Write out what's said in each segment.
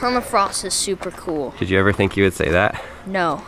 Permafrost is super cool. Did you ever think you would say that? No.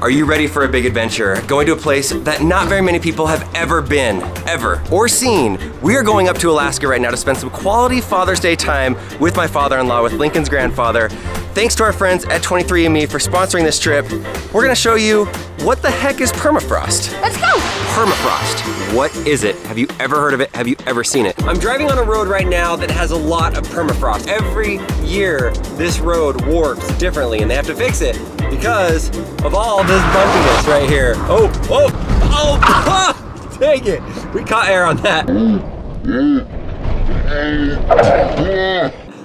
Are you ready for a big adventure? Going to a place that not very many people have ever been, ever, or seen. We are going up to Alaska right now to spend some quality Father's Day time with my father-in-law, with Lincoln's grandfather. Thanks to our friends at 23andMe for sponsoring this trip. We're gonna show you what the heck is permafrost. Let's go! Permafrost. What is it? Have you ever heard of it? Have you ever seen it? I'm driving on a road right now that has a lot of permafrost. Every year, this road warps differently and they have to fix it because of all this bumpiness right here. Oh, oh, oh, ah, dang it. We caught air on that.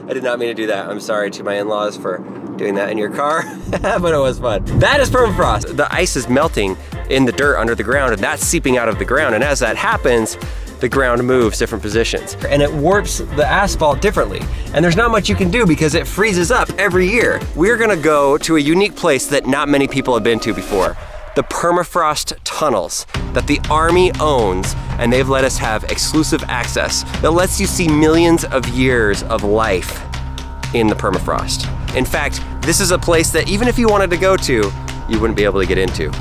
I did not mean to do that. I'm sorry to my in-laws for doing that in your car, but it was fun. That is permafrost. The ice is melting in the dirt under the ground and that's seeping out of the ground. And as that happens, the ground moves different positions and it warps the asphalt differently. And there's not much you can do because it freezes up every year. We're gonna go to a unique place that not many people have been to before. The permafrost tunnels that the Army owns and they've let us have exclusive access that lets you see millions of years of life in the permafrost. In fact, this is a place that even if you wanted to go to, you wouldn't be able to get into.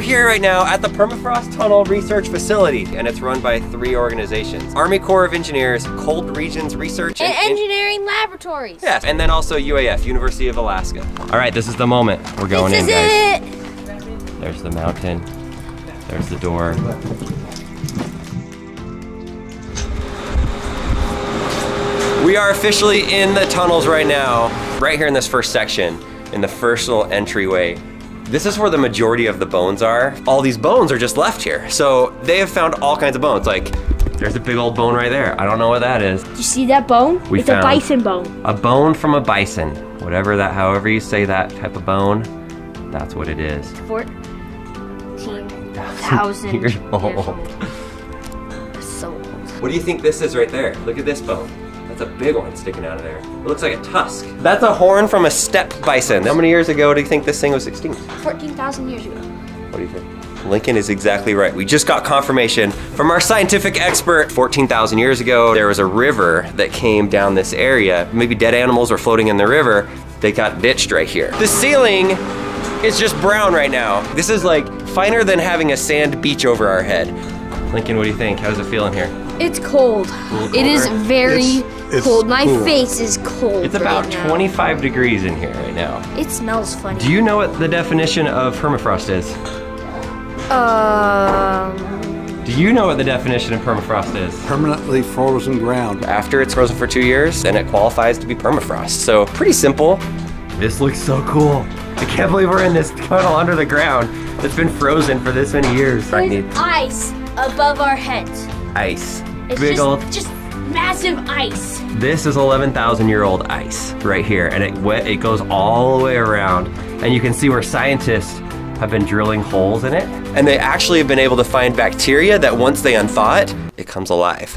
We're here right now at the Permafrost Tunnel Research Facility, and it's run by three organizations. Army Corps of Engineers, Cold Regions Research, And engineering laboratories. Yes, and then also UAF, University of Alaska. All right, this is the moment. We're going this in, is guys. it! There's the mountain. There's the door. We are officially in the tunnels right now. Right here in this first section, in the first little entryway. This is where the majority of the bones are. All these bones are just left here. So they have found all kinds of bones. Like, there's a big old bone right there. I don't know what that is. You see that bone? We it's found- a bison bone. A bone from a bison. Whatever that, however you say that type of bone, that's what it is. 14,000 Years years old. old. So old. What do you think this is right there? Look at this bone. That's a big one sticking out of there. It looks like a tusk. That's a horn from a steppe bison. How many years ago do you think this thing was extinct? 14,000 years ago. What do you think? Lincoln is exactly right. We just got confirmation from our scientific expert. 14,000 years ago, there was a river that came down this area. Maybe dead animals were floating in the river. They got ditched right here. The ceiling is just brown right now. This is like finer than having a sand beach over our head. Lincoln, what do you think? How's it feeling here? It's cold. It is very It's- it's cold. My cool. face is cold. It's about right now. 25 degrees in here right now. It smells funny. Do you know what the definition of permafrost is? Um. Do you know what the definition of permafrost is? Permanently frozen ground. After it's frozen for two years, then it qualifies to be permafrost. So pretty simple. This looks so cool. I can't believe we're in this tunnel under the ground that's been frozen for this many years. I need There's ice above our heads. ice. It's Big just, old. just massive ice. This is 11,000 year old ice right here, and it. It goes all the way around, and you can see where scientists have been drilling holes in it, and they actually have been able to find bacteria that once they unthaw it, it comes alive.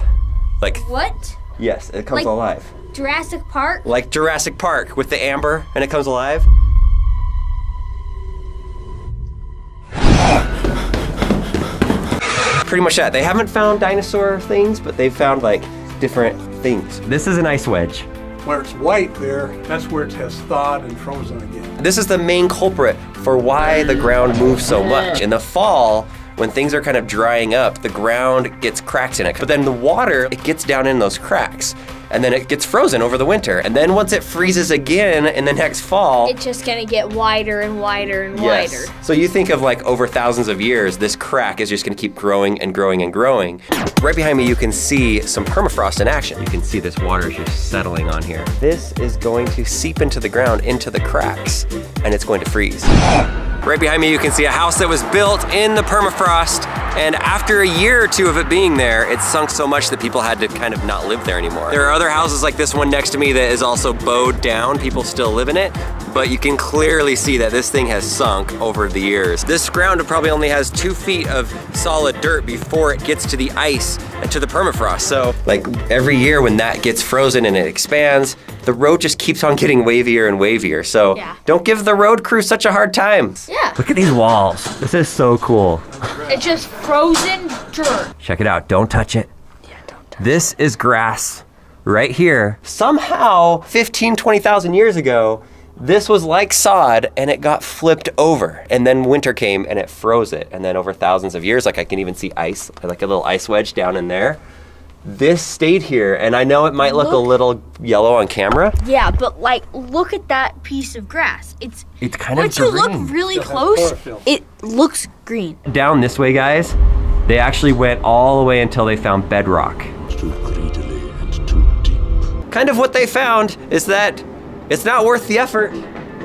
Like What? yes, it comes Like- alive. Jurassic Park? Like Jurassic Park with the amber, and it comes alive. Pretty much that. They haven't found dinosaur things, but they've found like different things. This is an ice wedge. Where it's white there, that's where it has thawed and frozen again. This is the main culprit for why the ground moves so much. In the fall, when things are kind of drying up, the ground gets cracks in it. But then the water, it gets down in those cracks. And then it gets frozen over the winter. And then once it freezes again in the next fall, It's just gonna get wider and wider and Yes. wider. So you think of like over thousands of years, this crack is just gonna keep growing and growing and growing. Right behind me, you can see some permafrost in action. You can see this water is just settling on here. This is going to seep into the ground, into the cracks, and it's going to freeze. Right behind me, you can see a house that was built in the permafrost, and after a year or two of it being there, it sunk so much that people had to kind of not live there anymore. There are other houses like this one next to me that is also bowed down. People still live in it, but you can clearly see that this thing has sunk over the years. This ground probably only has two feet of solid dirt before it gets to the ice and to the permafrost. So like every year when that gets frozen and it expands, the road just keeps on getting wavier and wavier. So Yeah. don't give the road crew such a hard time. Yeah. Look at these walls. This is so cool. It's just frozen dirt. Check it out. Don't touch it. This is grass right here. Somehow, 15, 20,000 years ago, this was like sod and it got flipped over. And then winter came and it froze it. And then over thousands of years, like I can even see ice, like a little ice wedge down in there. This stayed here, and I know it might look, a little yellow on camera. Yeah, but like, look at that piece of grass. It's It's kind of once of you look really Still close, it looks green. Down this way, guys, they actually went all the way until they found bedrock. too greedily and too deep. kind of what they found is that it's not worth the effort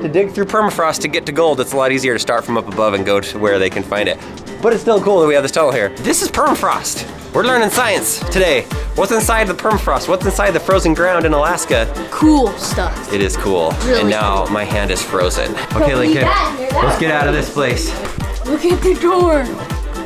to dig through permafrost to get to gold. It's a lot easier to start from up above and go to where they can find it. But it's still cool that we have this tunnel here. This is permafrost. We're learning science today. What's inside the permafrost? What's inside the frozen ground in Alaska? Cool stuff. It is cool. Really and now my hand is frozen. Okay, Lincoln, that in there. That let's get out of this place. Look at the door.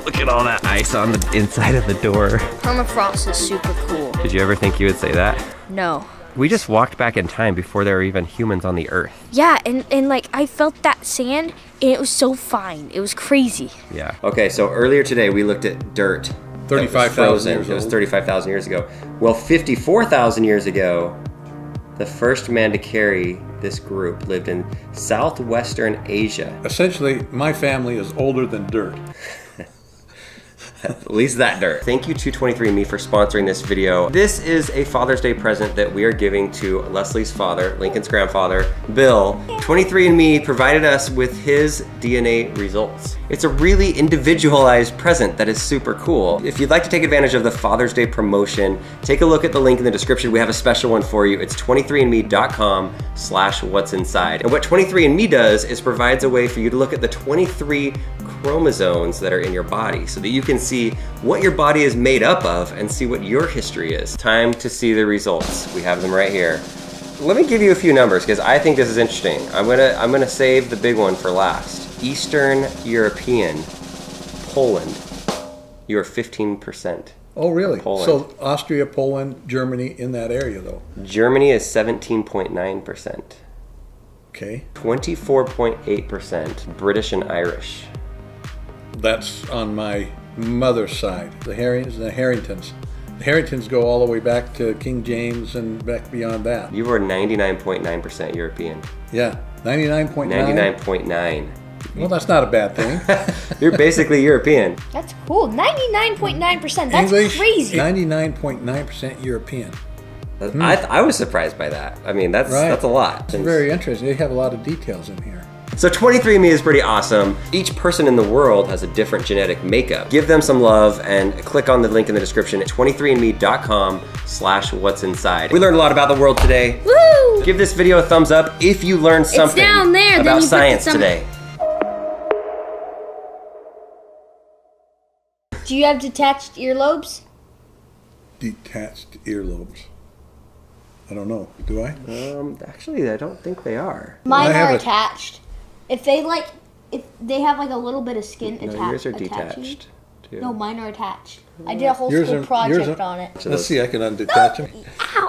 Look at all that ice on the inside of the door. Permafrost is super cool. Did you ever think you would say that? No. We just walked back in time before there were even humans on the earth. Yeah, and, and like I felt that sand and it was so fine. It was crazy. Yeah. Okay, so earlier today we looked at dirt. 35,000 It was 35,000 years ago. Well, 54,000 years ago, the first man to carry this group lived in southwestern Asia. Essentially, my family is older than dirt. At least that dirt. Thank you to 23andMe for sponsoring this video. This is a Father's Day present that we are giving to Leslie's father, Lincoln's grandfather, Bill. 23andMe provided us with his DNA results. It's a really individualized present that is super cool. If you'd like to take advantage of the Father's Day promotion, take a look at the link in the description. We have a special one for you. It's 23andme.com slash what's inside. And what 23andMe does is provides a way for you to look at the 23 chromosomes that are in your body so that you can see what your body is made up of and see what your history is. Time to see the results. We have them right here. Let me give you a few numbers because I think this is interesting. I'm gonna I'm gonna save the big one for last. Eastern European, Poland. You are 15%. Oh, really? So Austria, Poland, Germany in that area, though. Germany is 17.9%. Okay. 24.8% British and Irish. That's on my mother's side. The Harringtons, the Harringtons. The Harringtons go all the way back to King James and back beyond that. You were 99.9% European. Yeah, 99.9. 99.9. Well, that's not a bad thing. You're basically European. That's cool. 99.9%. That's English, crazy. 99.9% European. I, I was surprised by that. I mean, that's Right. that's a lot. It's very interesting. They have a lot of details in here. So 23andMe is pretty awesome. Each person in the world has a different genetic makeup. Give them some love and click on the link in the description at 23andme.com slash what's inside. We learned a lot about the world today. Woo! Give this video a thumbs up if you learned something down there, about you science some- today. Do you have detached earlobes? Detached earlobes. I don't know. Do I? Um, actually, I don't think they are. Mine I have are a- attached. If they like, if they have like a little bit of skin No, attached. yours are attaching- detached. Too. No, mine are attached. I did a whole Yours school are- project are- on it. Let's see. I can undetach them. Ow! Ah!